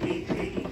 take, take,